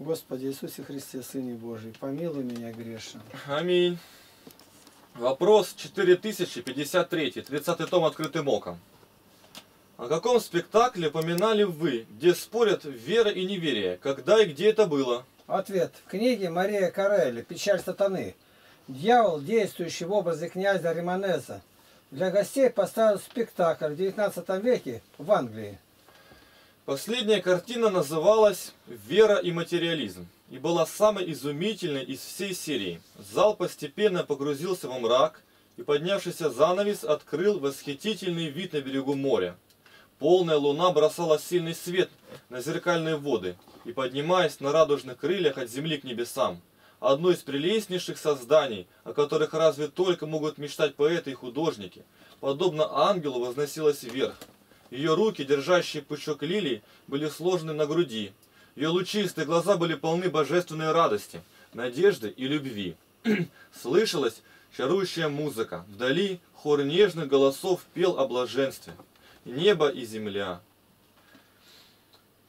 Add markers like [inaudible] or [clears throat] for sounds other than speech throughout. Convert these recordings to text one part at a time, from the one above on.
Господи Иисусе Христе, Сыне Божий, помилуй меня грешным. Аминь. Вопрос 4053, 30 том открытым оком. О каком спектакле упоминали вы, где спорят вера и неверие? Когда и где это было? Ответ. В книге Мария Карелли «Печаль сатаны». Дьявол, действующий в образе князя Риманеза, для гостей поставил спектакль в 19 веке в Англии. Последняя картина называлась «Вера и материализм» и была самой изумительной из всей серии. Зал постепенно погрузился во мрак, и поднявшийся занавес открыл восхитительный вид на берегу моря. Полная луна бросала сильный свет на зеркальные воды и, поднимаясь на радужных крыльях от земли к небесам, одно из прелестнейших созданий, о которых разве только могут мечтать поэты и художники, подобно ангелу возносилась вверх. Ее руки, держащие пучок лилий, были сложены на груди. Ее лучистые глаза были полны божественной радости, надежды и любви. [clears throat] Слышалась чарующая музыка. Вдали хор нежных голосов пел о блаженстве. Небо и земля,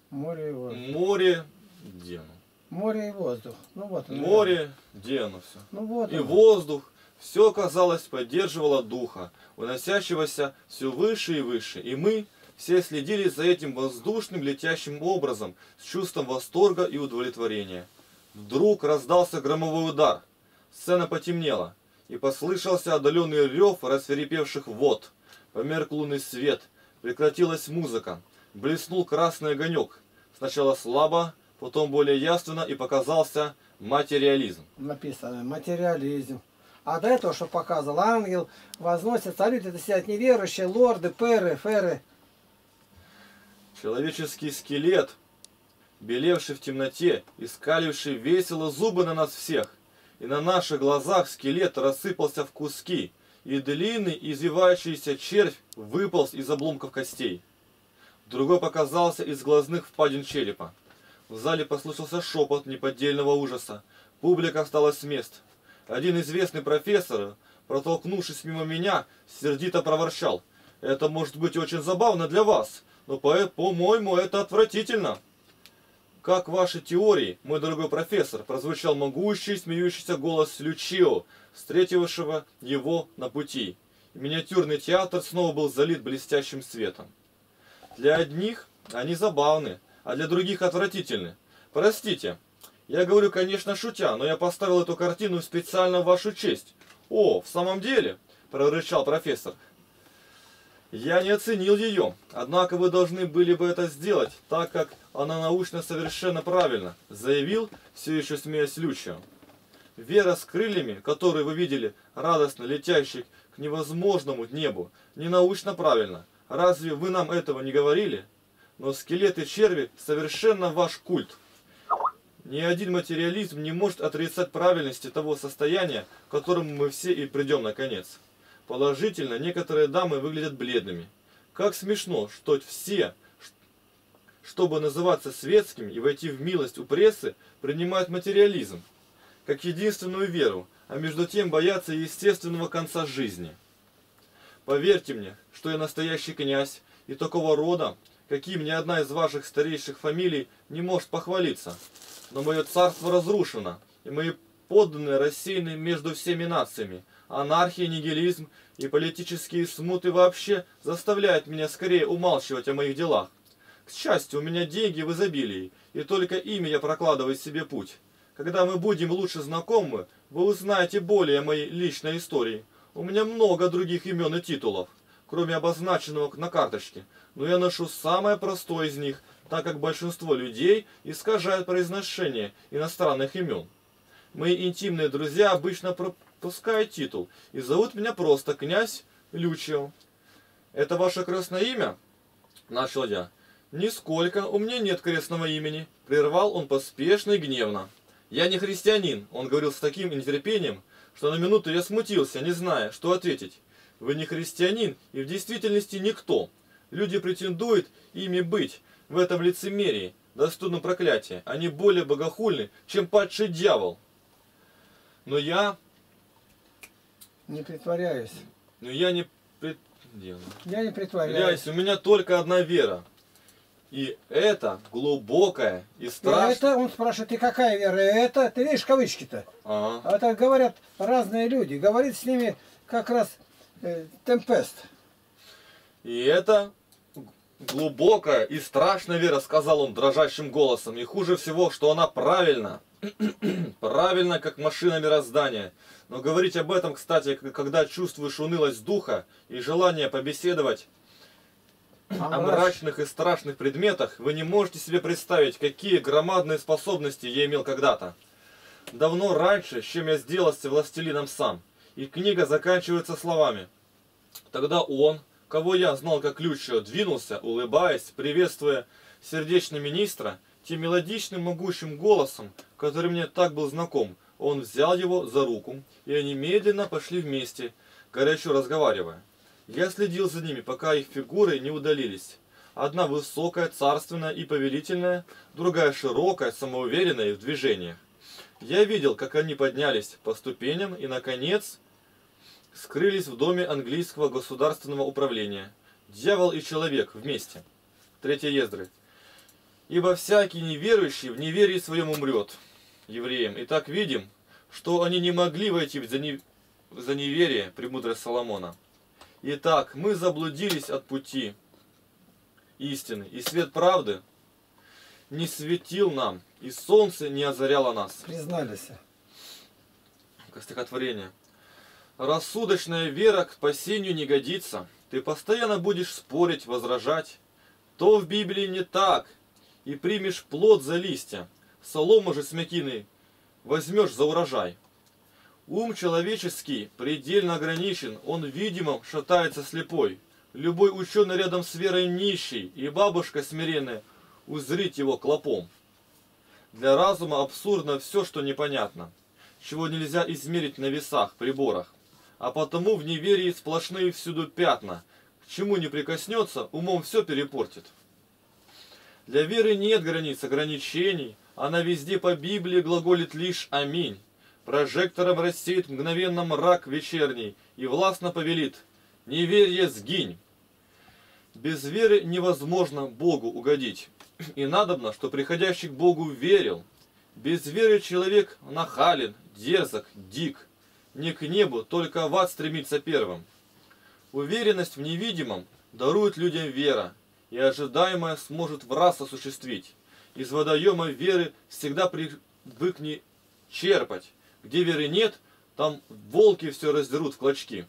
Море и воздух. море, где оно? Море и воздух. Ну вот он. Море, где оно все? Ну вот И воздух, все, казалось, поддерживало духа, уносящегося все выше и выше. И мы все следили за этим воздушным летящим образом с чувством восторга и удовлетворения. Вдруг раздался громовой удар. Сцена потемнела, и послышался отдаленный рев рассверепевших вод. Померк лунный свет, прекратилась музыка, блеснул красный огонек. Сначала слабо, потом более явственно и показался материализм. Написано материализм. А до этого, что показывал ангел, возносит, салют, это сидят неверующие, лорды, перы, феры. Человеческий скелет, белевший в темноте, искаливший весело зубы на нас всех. И на наших глазах скелет рассыпался в куски, и длинный извивающийся червь выполз из обломков костей. Другой показался из глазных впадин черепа. В зале послышался шепот неподдельного ужаса. Публика встала с мест. Один известный профессор, протолкнувшись мимо меня, сердито проворчал. «Это может быть очень забавно для вас, но, по- по-моему, это отвратительно». «Как ваши теории, мой дорогой профессор?» прозвучал могущий, смеющийся голос Лючио, встретившего его на пути. Миниатюрный театр снова был залит блестящим светом. Для одних они забавны, а для других отвратительны. Простите, я говорю, конечно, шутя, но я поставил эту картину специально в вашу честь. О, в самом деле, прорычал профессор. Я не оценил ее, однако вы должны были бы это сделать, так как она научно совершенно правильно, заявил, все еще смеясь Лючио. Вера с крыльями, которую вы видели, радостно летящих к невозможному небу, не научно правильно. Разве вы нам этого не говорили? Но скелеты черви совершенно ваш культ. Ни один материализм не может отрицать правильности того состояния, к которому мы все и придем наконец. Положительно, некоторые дамы выглядят бледными. Как смешно, что все, чтобы называться светскими и войти в милость у прессы, принимают материализм, как единственную веру, а между тем боятся естественного конца жизни. Поверьте мне, что я настоящий князь и такого рода, каким ни одна из ваших старейших фамилий не может похвалиться. Но мое царство разрушено, и мои подданные рассеяны между всеми нациями. Анархия, нигилизм и политические смуты вообще заставляют меня скорее умалчивать о моих делах. К счастью, у меня деньги в изобилии, и только ими я прокладываю себе путь. Когда мы будем лучше знакомы, вы узнаете более о моей личной истории. У меня много других имен и титулов, кроме обозначенного на карточке, но я ношу самое простое из них, так как большинство людей искажают произношение иностранных имен. Мои интимные друзья обычно пропускают титул и зовут меня просто князь Лючио. Это ваше крестное имя? Начал я. Нисколько, у меня нет крестного имени. Прервал он поспешно и гневно. Я не христианин, он говорил с таким нетерпением, что на минуту я смутился, не зная, что ответить. Вы не христианин и в действительности никто. Люди претендуют ими быть в этом лицемерии, достойном проклятия. Они более богохульны, чем падший дьявол. Но я, Не притворяюсь. но я не пред... Я не притворяюсь. У меня только одна вера. И это глубокое и страшное... это, он спрашивает, и какая вера? Это, ты видишь кавычки-то? Ага. А это говорят разные люди. Говорит с ними как раз э, Темпест. И это глубокая и страшная вера, сказал он дрожащим голосом. И хуже всего, что она правильна. Правильно, как машина мироздания. Но говорить об этом, кстати, когда чувствуешь унылость духа и желание побеседовать А о мрач- мрачных и страшных предметах, вы не можете себе представить, какие громадные способности я имел когда-то. Давно раньше, чем я сделался властелином сам. И книга заканчивается словами. Тогда он, кого я знал как ключа, двинулся, улыбаясь, приветствуя сердечно министра, тем мелодичным могучим голосом, который мне так был знаком. Он взял его за руку, и они медленно пошли вместе, горячо разговаривая. Я следил за ними, пока их фигуры не удалились. Одна высокая, царственная и повелительная, другая широкая, самоуверенная в движениях. Я видел, как они поднялись по ступеням и, наконец, скрылись в доме английского государственного управления. Дьявол и человек вместе. Третья Ездры. Ибо всякий неверующий в неверии своем умрет. Евреям. Итак, видим, что они не могли войти в за, не- за неверие, премудрость Соломона. Итак, мы заблудились от пути истины, и свет правды не светил нам, и солнце не озаряло нас. Признались. Стихотворение. Рассудочная вера к спасению не годится. Ты постоянно будешь спорить, возражать. То в Библии не так. И примешь плод за листья. Солому же смятины возьмешь за урожай. Ум человеческий предельно ограничен, он видимым шатается слепой. Любой ученый рядом с верой нищий, и бабушка смиренная узрит его клопом. Для разума абсурдно все, что непонятно, чего нельзя измерить на весах, приборах. А потому в неверии сплошные всюду пятна. К чему не прикоснется, умом все перепортит. Для веры нет границ, ограничений. Она везде по Библии глаголит лишь «Аминь». Прожектором рассеет мгновенно мрак вечерний и властно повелит «Неверие сгинь». Без веры невозможно Богу угодить. И надобно, что приходящий к Богу верил. Без веры человек нахален, дерзок, дик. Не к небу, только в ад стремится первым. Уверенность в невидимом дарует людям вера, и ожидаемое сможет в раз осуществить. Из водоема веры всегда привыкни черпать. Где веры нет, там волки все раздерут в клочки.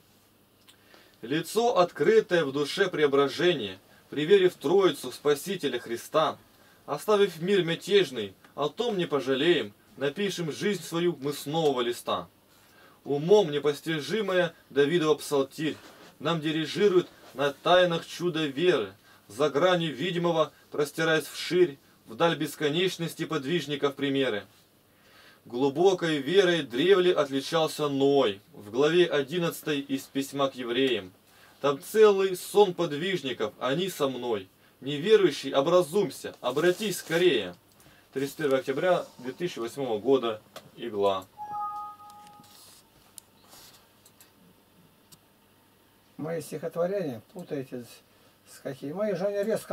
Лицо, открытое в душе преображение, при вере в Троицу в Спасителя Христа, оставив мир мятежный, о том не пожалеем, напишем жизнь свою мы с нового листа. Умом непостижимая Давидова псалтирь нам дирижирует на тайнах чуда веры, за гранью видимого простираясь вширь, вдаль бесконечности подвижников примеры. Глубокой верой древле отличался Ной, в главе 11 из письма к евреям. Там целый сон подвижников, они со мной. Неверующий, образумся, обратись скорее. 31 октября 2008 года, Игла. Мои стихотворения путаете с. Мои же они резко